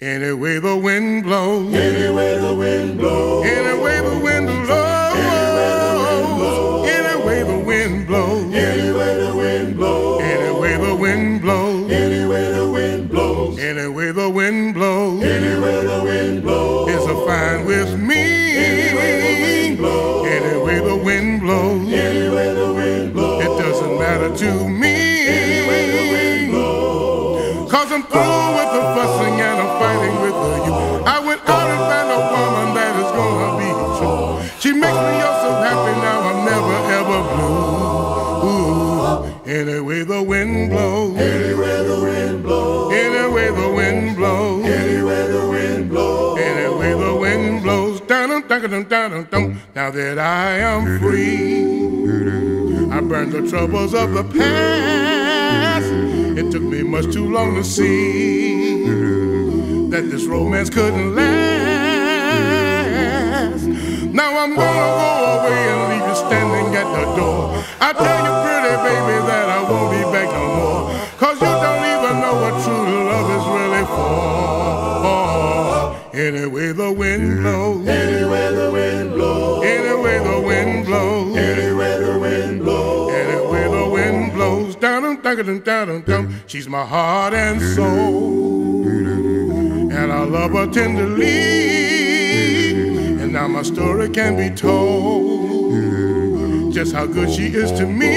Any way the wind blows. Any way the wind blows. Any way the wind blows. Any way the wind blows. Any way the wind blows. Any way the wind blows. Any way the wind blows. Any way the wind blows. Any way the wind blows. It's a fine with me. Any way the wind blows. Any way the wind blows. Any way the wind blows. It doesn't matter to me. Fighting with the youth. I went out and found a woman that is gonna be true. She makes me oh so happy now I'm never ever blue. Ooh. Any way the wind blows. Any way the wind blows. Any way the wind blows. Any way the wind blows. Any way the wind blows. Down, down, down, down, down. Now that I am free, I burned the troubles of the past. It took me much too long to see that this romance couldn't last. Now I'm gonna go away and leave you standing at the door. I tell you, pretty baby, that I won't be back no more. Cause you don't even know what true love is really for. Any way the wind blows, Any way the wind blows. any way the wind blows, Any way the wind blows. any way the wind blows. Down, and down, down, down, down. She's my heart and soul, and tenderly. And now my story can be told, just how good she is to me.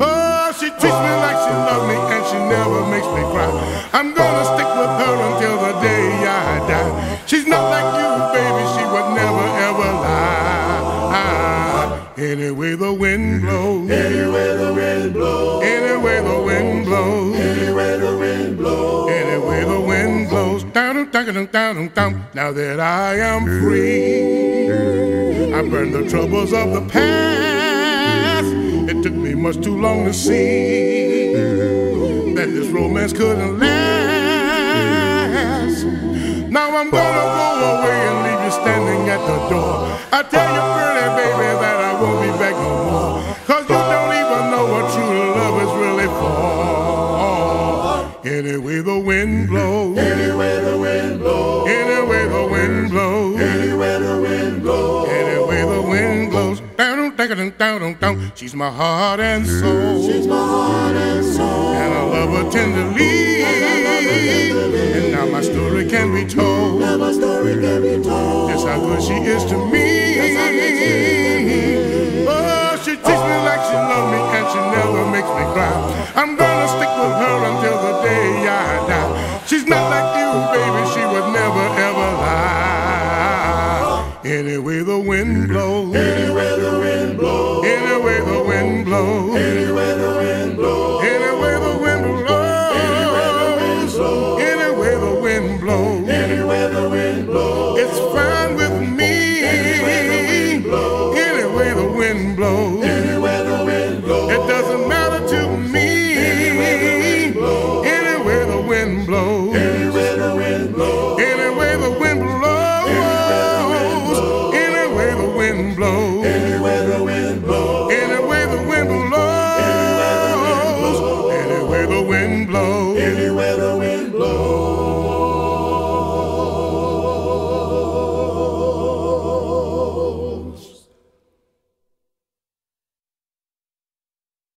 Oh, she treats me like she loves me, and she never makes me cry. I'm gonna stick with her until the day I die. She's not like you, baby. She would never ever lie. Any way the wind blows, Any way the wind blows. Now that I am free, I burn the troubles of the past. It took me much too long to see that this romance couldn't last. Now I'm gonna go away and leave you standing at the door. I tell you, pretty baby, that I won't be back no more. Cause you don't even know what true love is really for. Any way the wind blows, She's my heart and soul. She's my heart and soul. And I love her tenderly. And now my story can be told. Now my story can be told. Just how good she is to me. Oh, she treats me like she loves me and she never makes me cry. I'm gonna stick with her until the day I die. She's not like you, baby. She would never ever lie. Any way the wind blows, Hey,